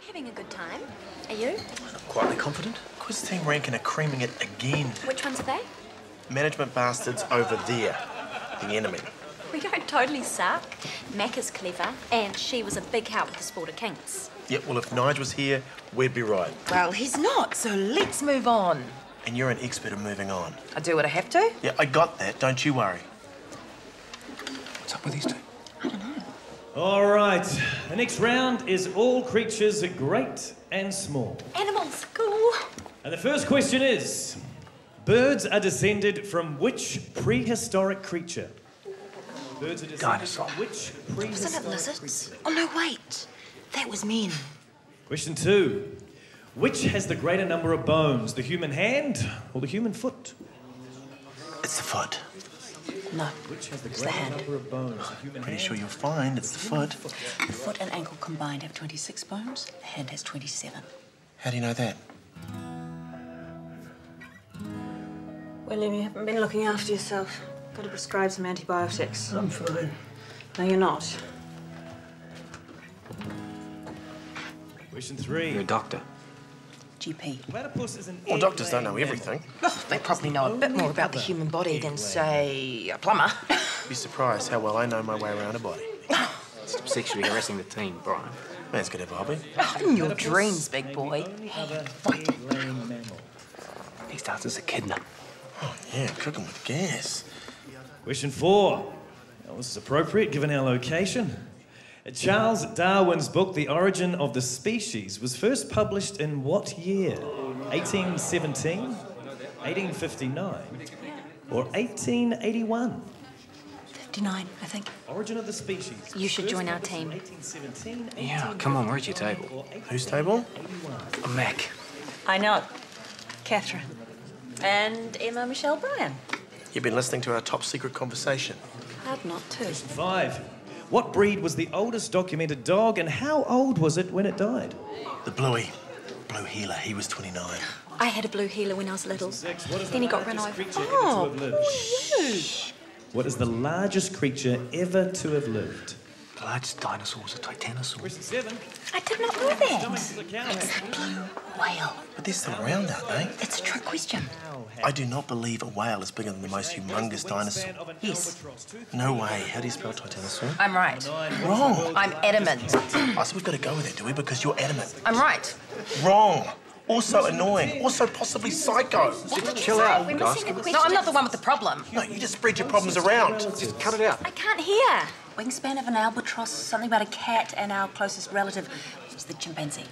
I'm having a good time. Are you? I'm Quietly confident. Quiz Team Rankin are creaming it again. Which ones are they? Management bastards over there. The enemy. We don't totally suck. Mac is clever, and she was a big help with the Sport of Kings. Yeah, well, if Nige was here, we'd be right. Well, he's not, so let's move on. And you're an expert at moving on. I do what I have to. Yeah, I got that. Don't you worry. What's up with these two? All right. The next round is all creatures great and small. Animals, cool. And the first question is Birds are descended from which prehistoric creature? Birds are descended Dinosaur. from which Wasn't it lizards? creature? Oh, no, wait. That was men. Question two Which has the greater number of bones, the human hand or the human foot? It's the foot. No, Which has the It's the hand. number of bones, human Pretty hand? sure you'll find it's the foot. the foot and ankle combined have 26 bones. The hand has 27. How do you know that? William, you haven't been looking after yourself. Got to prescribe some antibiotics. I'm fine. No, you're not. Question three. You're a doctor. GP. Platypus is an Well, doctors don't know everything. Oh, they probably know a bit more about the human body than, say, a plumber. Be surprised how well I know my way around a body. Stop sexually harassing the team, Brian. Man's got to have a hobby. Oh, in your dreams, big boy. Only other Fight. egg-laying. He starts as a echidna. Oh, yeah, cooking with gas. Question four. Now, this is appropriate given our location. Charles Darwin's book, The Origin of the Species, was first published in what year? 1817, 1859, or 1881? 59, I think. Origin of the Species. You should First join our team. 1817, Yeah, come on, we're at your table. Whose table? A Mac. I know. Catherine. And Emma Michelle Brian. You've been listening to our top secret conversation. Hard not to. Five. What breed was the oldest documented dog, and how old was it when it died? The Bluey. Blue Heeler, he was 29. I had a blue heeler when I was little. Six. What is Then he got run over. Oh, ever to have oh, lived? What is the largest creature ever to have lived? The largest dinosaurs are titanosaurs. Question seven. I did not know that. Stomachs of the cow. Whale. But they're still around, aren't they? That's a trick question. I do not believe a whale is bigger than the most humongous dinosaur. Yes. No way. How do you spell titanosaur? I'm right. Wrong. I'm adamant. Oh, so we've got to go with it, do we? Because you're adamant. I'm right. Wrong. Also annoying. Also possibly psycho. Chill out, We're guys. missing a question. No, I'm not the one with the problem. No, you just spread your problems around. Just cut it out. I can't hear. Wingspan of an albatross, something about a cat, and our closest relative which is the chimpanzee.